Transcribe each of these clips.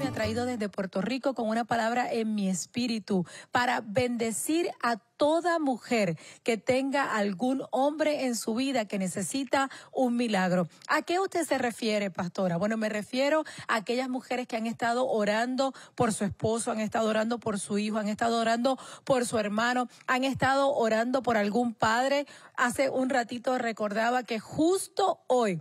me ha traído desde Puerto Rico con una palabra en mi espíritu para bendecir a toda mujer que tenga algún hombre en su vida que necesita un milagro. ¿A qué usted se refiere, pastora? Bueno, me refiero a aquellas mujeres que han estado orando por su esposo, han estado orando por su hijo, han estado orando por su hermano, han estado orando por algún padre. Hace un ratito recordaba que justo hoy,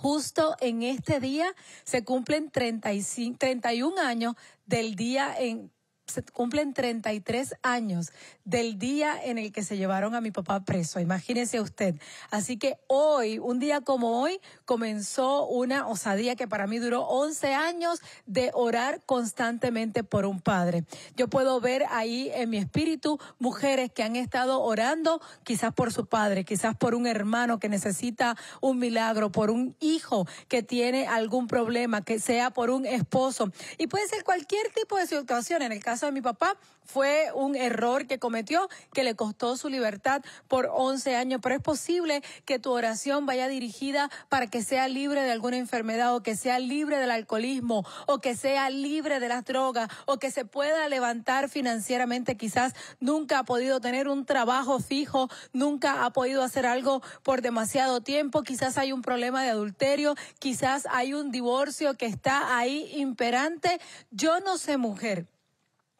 Justo en este día se cumplen 35, 31 años del día en se cumplen 33 años del día en el que se llevaron a mi papá preso. Imagínese usted. Así que hoy, un día como hoy, comenzó una osadía que para mí duró 11 años de orar constantemente por un padre. Yo puedo ver ahí en mi espíritu mujeres que han estado orando quizás por su padre, quizás por un hermano que necesita un milagro, por un hijo que tiene algún problema, que sea por un esposo. Y puede ser cualquier tipo de situación. En el caso de mi papá fue un error que cometió que le costó su libertad por 11 años, pero es posible que tu oración vaya dirigida para que sea libre de alguna enfermedad o que sea libre del alcoholismo o que sea libre de las drogas o que se pueda levantar financieramente. Quizás nunca ha podido tener un trabajo fijo, nunca ha podido hacer algo por demasiado tiempo, quizás hay un problema de adulterio, quizás hay un divorcio que está ahí imperante. Yo no sé, mujer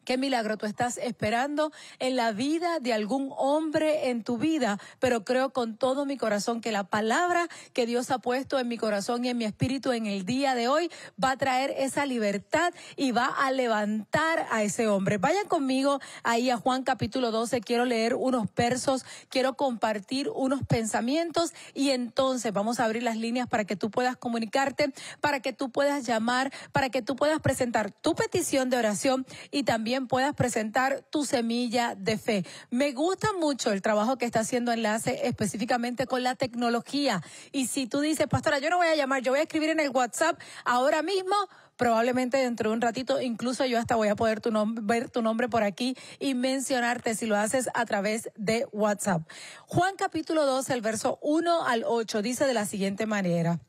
qué milagro tú estás esperando en la vida de algún hombre en tu vida, pero creo con todo mi corazón que la palabra que Dios ha puesto en mi corazón y en mi espíritu en el día de hoy va a traer esa libertad y va a levantar a ese hombre. Vayan conmigo ahí a Juan capítulo 12, quiero leer unos versos, quiero compartir unos pensamientos y entonces vamos a abrir las líneas para que tú puedas comunicarte, para que tú puedas llamar, para que tú puedas presentar tu petición de oración y también puedas presentar tu semilla de fe. Me gusta mucho el trabajo que está haciendo Enlace específicamente con la tecnología. Y si tú dices, pastora, yo no voy a llamar, yo voy a escribir en el WhatsApp ahora mismo, probablemente dentro de un ratito, incluso yo hasta voy a poder ver tu nombre por aquí y mencionarte si lo haces a través de WhatsApp. Juan capítulo 2, el verso 1 al 8 dice de la siguiente manera.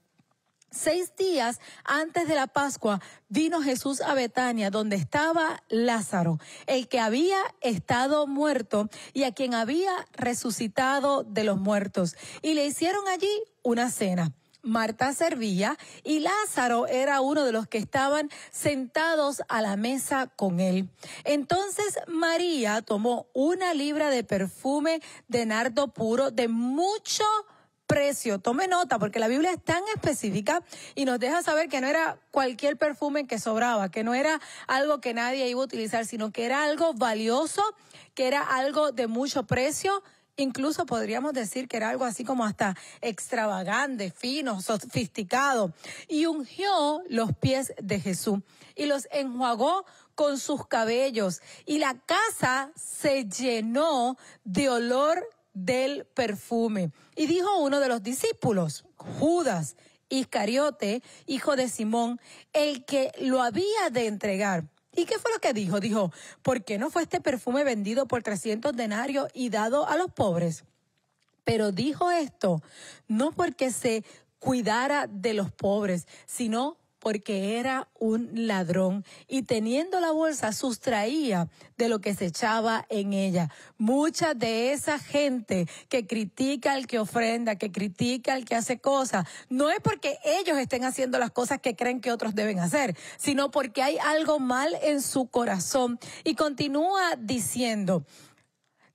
Seis días antes de la Pascua vino Jesús a Betania, donde estaba Lázaro, el que había estado muerto y a quien había resucitado de los muertos. Y le hicieron allí una cena. Marta servía y Lázaro era uno de los que estaban sentados a la mesa con él. Entonces María tomó una libra de perfume de nardo puro de mucho precio. Tome nota porque la Biblia es tan específica y nos deja saber que no era cualquier perfume que sobraba, que no era algo que nadie iba a utilizar, sino que era algo valioso, que era algo de mucho precio. Incluso podríamos decir que era algo así como hasta extravagante, fino, sofisticado. Y ungió los pies de Jesús y los enjuagó con sus cabellos. Y la casa se llenó de olor del perfume. Y dijo uno de los discípulos, Judas Iscariote, hijo de Simón, el que lo había de entregar. ¿Y qué fue lo que dijo? Dijo, ¿por qué no fue este perfume vendido por 300 denarios y dado a los pobres? Pero dijo esto no porque se cuidara de los pobres, sino porque era un ladrón y teniendo la bolsa sustraía de lo que se echaba en ella. Mucha de esa gente que critica al que ofrenda, que critica al que hace cosas, no es porque ellos estén haciendo las cosas que creen que otros deben hacer, sino porque hay algo mal en su corazón. Y continúa diciendo,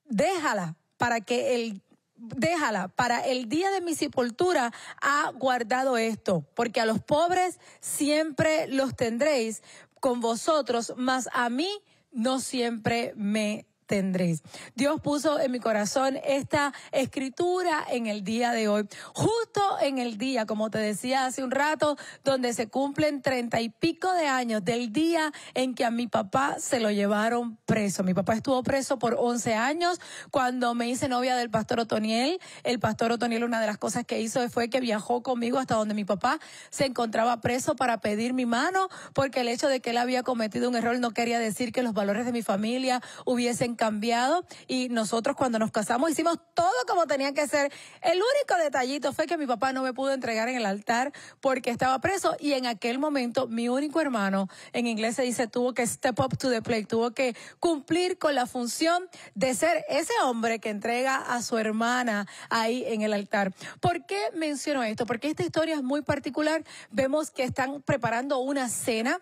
déjala para que el déjala, para el día de mi sepultura ha guardado esto, porque a los pobres siempre los tendréis con vosotros, mas a mí no siempre me tendréis. Dios puso en mi corazón esta escritura en el día de hoy, justo en el día, como te decía hace un rato, donde se cumplen treinta y pico de años del día en que a mi papá se lo llevaron preso. Mi papá estuvo preso por once años cuando me hice novia del pastor Otoniel. El pastor Otoniel una de las cosas que hizo fue que viajó conmigo hasta donde mi papá se encontraba preso para pedir mi mano, porque el hecho de que él había cometido un error no quería decir que los valores de mi familia hubiesen cambiado y nosotros cuando nos casamos hicimos todo como tenía que ser. El único detallito fue que mi papá no me pudo entregar en el altar porque estaba preso y en aquel momento mi único hermano, en inglés se dice, tuvo que step up to the plate, tuvo que cumplir con la función de ser ese hombre que entrega a su hermana ahí en el altar. ¿Por qué menciono esto? Porque esta historia es muy particular. Vemos que están preparando una cena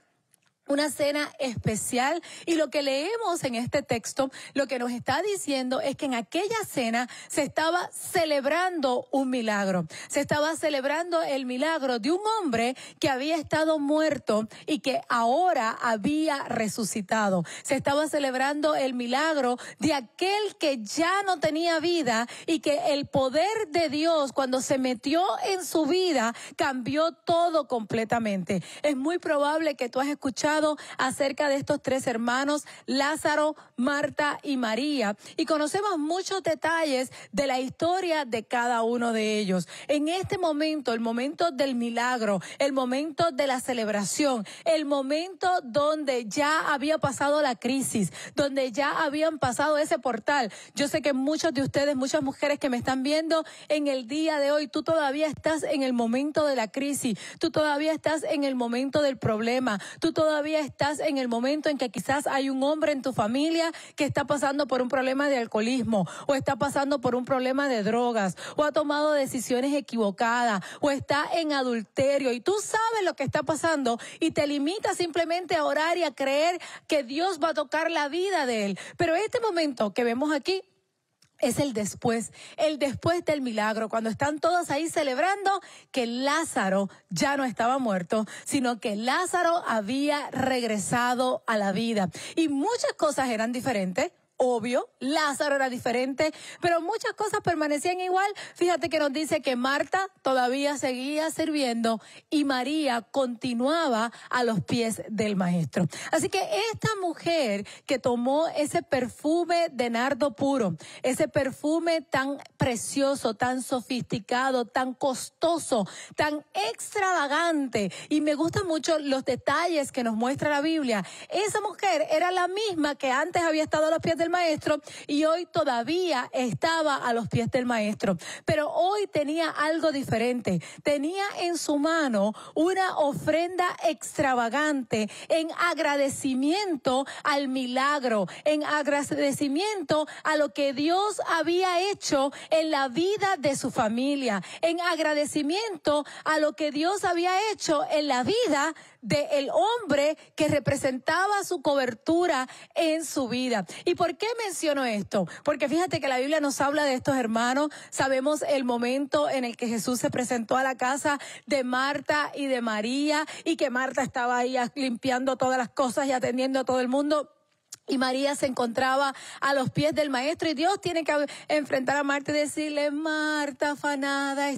una cena especial. Y lo que leemos en este texto, lo que nos está diciendo es que en aquella cena se estaba celebrando un milagro, se estaba celebrando el milagro de un hombre que había estado muerto y que ahora había resucitado, se estaba celebrando el milagro de aquel que ya no tenía vida y que el poder de Dios cuando se metió en su vida cambió todo completamente. Es muy probable que tú has escuchado acerca de estos tres hermanos, Lázaro, Marta y María, y conocemos muchos detalles de la historia de cada uno de ellos. En este momento, el momento del milagro, el momento de la celebración, el momento donde ya había pasado la crisis, donde ya habían pasado ese portal. Yo sé que muchos de ustedes, muchas mujeres que me están viendo en el día de hoy, tú todavía estás en el momento de la crisis, tú todavía estás en el momento del problema, tú todavía estás en el momento en que quizás hay un hombre en tu familia que está pasando por un problema de alcoholismo o está pasando por un problema de drogas o ha tomado decisiones equivocadas o está en adulterio y tú sabes lo que está pasando y te limitas simplemente a orar y a creer que Dios va a tocar la vida de él. Pero este momento que vemos aquí es el después, el después del milagro, cuando están todos ahí celebrando que Lázaro ya no estaba muerto, sino que Lázaro había regresado a la vida. Y muchas cosas eran diferentes obvio, Lázaro era diferente, pero muchas cosas permanecían igual. Fíjate que nos dice que Marta todavía seguía sirviendo y María continuaba a los pies del maestro. Así que esta mujer que tomó ese perfume de nardo puro, ese perfume tan precioso, tan sofisticado, tan costoso, tan extravagante, y me gustan mucho los detalles que nos muestra la Biblia, esa mujer era la misma que antes había estado a los pies del maestro y hoy todavía estaba a los pies del maestro. Pero hoy tenía algo diferente. Tenía en su mano una ofrenda extravagante en agradecimiento al milagro, en agradecimiento a lo que Dios había hecho en la vida de su familia, en agradecimiento a lo que Dios había hecho en la vida del hombre que representaba su cobertura en su vida. ¿Y por qué menciono esto? Porque fíjate que la Biblia nos habla de estos hermanos, sabemos el momento en el que Jesús se presentó a la casa de Marta y de María y que Marta estaba ahí limpiando todas las cosas y atendiendo a todo el mundo. Y María se encontraba a los pies del maestro y Dios tiene que enfrentar a Marta y decirle, Marta, afanada,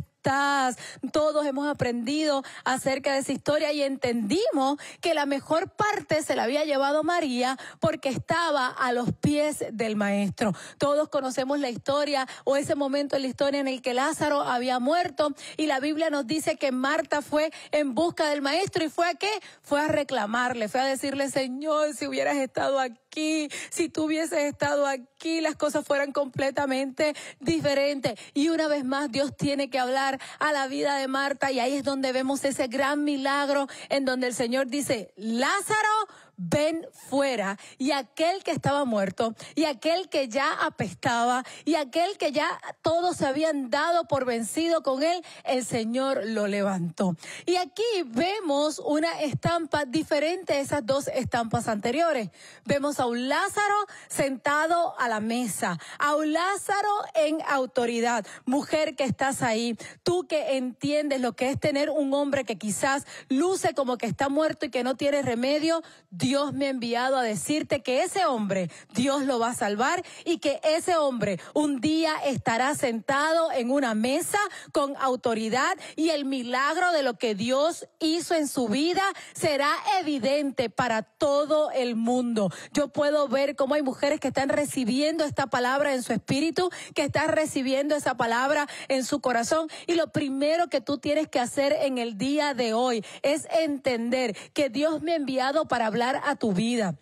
todos hemos aprendido acerca de esa historia y entendimos que la mejor parte se la había llevado María porque estaba a los pies del maestro. Todos conocemos la historia o ese momento en la historia en el que Lázaro había muerto y la Biblia nos dice que Marta fue en busca del maestro y fue a qué? Fue a reclamarle, fue a decirle, Señor, si hubieras estado aquí, si tú hubieses estado aquí, las cosas fueran completamente diferentes. Y una vez más, Dios tiene que hablar a la vida de Marta. Y ahí es donde vemos ese gran milagro en donde el Señor dice, Lázaro, ven fuera. Y aquel que estaba muerto, y aquel que ya apestaba, y aquel que ya todos se habían dado por vencido con él, el Señor lo levantó. Y aquí vemos una estampa diferente a esas dos estampas anteriores. Vemos a un Lázaro sentado a la mesa, a un Lázaro en autoridad. Mujer que estás ahí, tú que entiendes lo que es tener un hombre que quizás luce como que está muerto y que no tiene remedio, Dios me ha enviado a decirte que ese hombre, Dios lo va a salvar y que ese hombre un día estará sentado en una mesa con autoridad y el milagro de lo que Dios hizo en su vida será evidente para todo el mundo. Yo puedo ver cómo hay mujeres que están recibiendo esta palabra en su espíritu, que están recibiendo esa palabra en su corazón y lo primero que tú tienes que hacer en el día de hoy es entender que Dios me ha enviado para hablar a tu vida.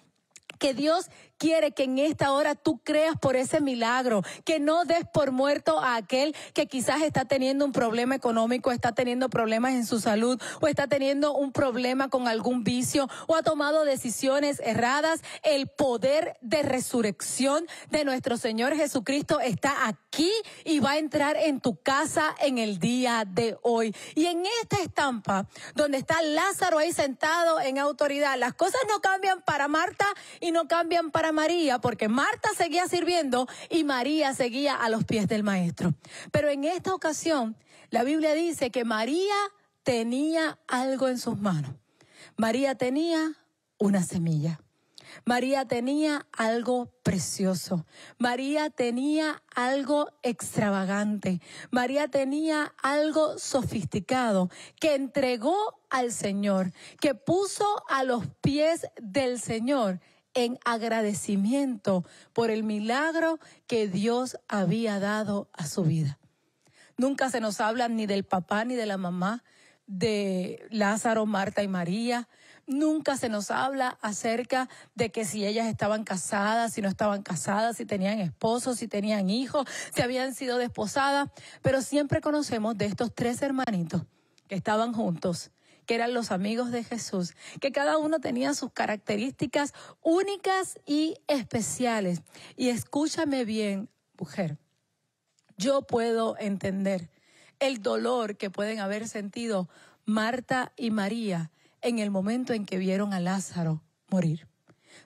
Que Dios quiere que en esta hora tú creas por ese milagro, que no des por muerto a aquel que quizás está teniendo un problema económico, está teniendo problemas en su salud o está teniendo un problema con algún vicio o ha tomado decisiones erradas. El poder de resurrección de nuestro Señor Jesucristo está aquí y va a entrar en tu casa en el día de hoy. Y en esta estampa, donde está Lázaro ahí sentado en autoridad, las cosas no cambian para Marta y no cambian para María, porque Marta seguía sirviendo y María seguía a los pies del maestro. Pero en esta ocasión, la Biblia dice que María tenía algo en sus manos. María tenía una semilla. María tenía algo precioso. María tenía algo extravagante. María tenía algo sofisticado que entregó al Señor, que puso a los pies del Señor en agradecimiento por el milagro que Dios había dado a su vida. Nunca se nos habla ni del papá ni de la mamá de Lázaro, Marta y María. Nunca se nos habla acerca de que si ellas estaban casadas, si no estaban casadas, si tenían esposos, si tenían hijos, si habían sido desposadas, pero siempre conocemos de estos tres hermanitos que estaban juntos que eran los amigos de Jesús, que cada uno tenía sus características únicas y especiales. Y escúchame bien, mujer, yo puedo entender el dolor que pueden haber sentido Marta y María en el momento en que vieron a Lázaro morir.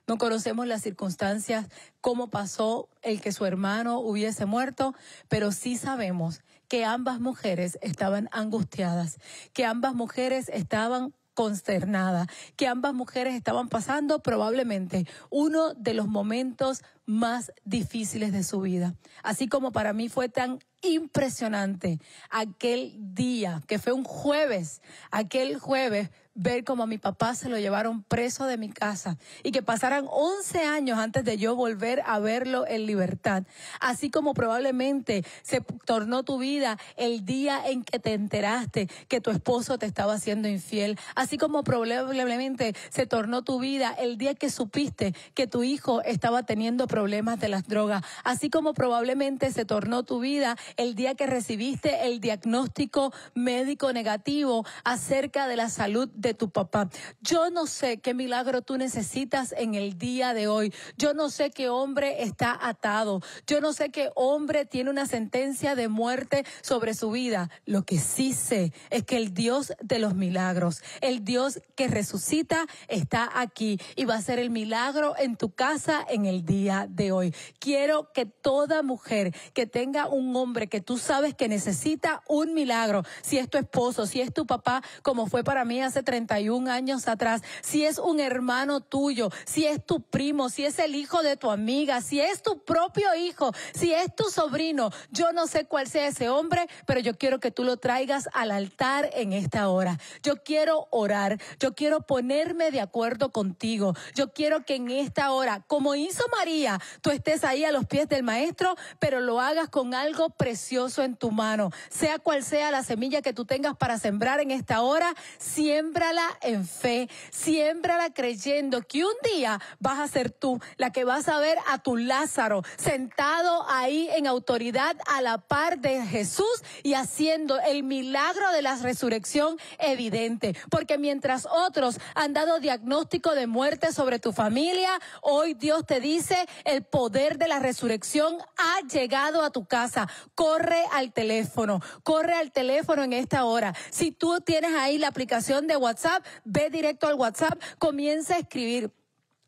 No conocemos las circunstancias, cómo pasó el que su hermano hubiese muerto, pero sí sabemos que ambas mujeres estaban angustiadas, que ambas mujeres estaban consternadas, que ambas mujeres estaban pasando probablemente uno de los momentos más difíciles de su vida. Así como para mí fue tan impresionante aquel día, que fue un jueves, aquel jueves ver cómo a mi papá se lo llevaron preso de mi casa y que pasaran 11 años antes de yo volver a verlo en libertad. Así como probablemente se tornó tu vida el día en que te enteraste que tu esposo te estaba haciendo infiel. Así como probablemente se tornó tu vida el día que supiste que tu hijo estaba teniendo problemas de las drogas. Así como probablemente se tornó tu vida el día que recibiste el diagnóstico médico negativo acerca de la salud de tu papá. Yo no sé qué milagro tú necesitas en el día de hoy. Yo no sé qué hombre está atado. Yo no sé qué hombre tiene una sentencia de muerte sobre su vida. Lo que sí sé es que el Dios de los milagros, el Dios que resucita, está aquí y va a ser el milagro en tu casa en el día de hoy. Quiero que toda mujer que tenga un hombre que tú sabes que necesita un milagro, si es tu esposo, si es tu papá, como fue para mí hace 31 años atrás, si es un hermano tuyo, si es tu primo, si es el hijo de tu amiga, si es tu propio hijo, si es tu sobrino, yo no sé cuál sea ese hombre, pero yo quiero que tú lo traigas al altar en esta hora. Yo quiero orar, yo quiero ponerme de acuerdo contigo, yo quiero que en esta hora, como hizo María, tú estés ahí a los pies del maestro, pero lo hagas con algo precioso en tu mano, sea cual sea la semilla que tú tengas para sembrar en esta hora, siembra en fe, siémbrala creyendo que un día vas a ser tú la que vas a ver a tu Lázaro sentado ahí en autoridad a la par de Jesús y haciendo el milagro de la resurrección evidente. Porque mientras otros han dado diagnóstico de muerte sobre tu familia, hoy Dios te dice, el poder de la resurrección ha llegado a tu casa. Corre al teléfono, corre al teléfono en esta hora. Si tú tienes ahí la aplicación de WhatsApp, ve directo al WhatsApp, comienza a escribir.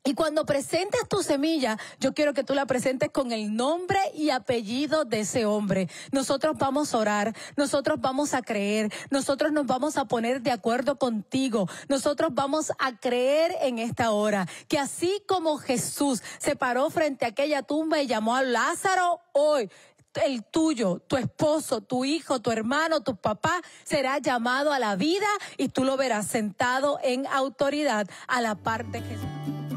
Y cuando presentes tu semilla, yo quiero que tú la presentes con el nombre y apellido de ese hombre. Nosotros vamos a orar, nosotros vamos a creer, nosotros nos vamos a poner de acuerdo contigo, nosotros vamos a creer en esta hora, que así como Jesús se paró frente a aquella tumba y llamó a Lázaro, hoy el tuyo, tu esposo, tu hijo, tu hermano, tu papá será llamado a la vida y tú lo verás sentado en autoridad a la parte de Jesús.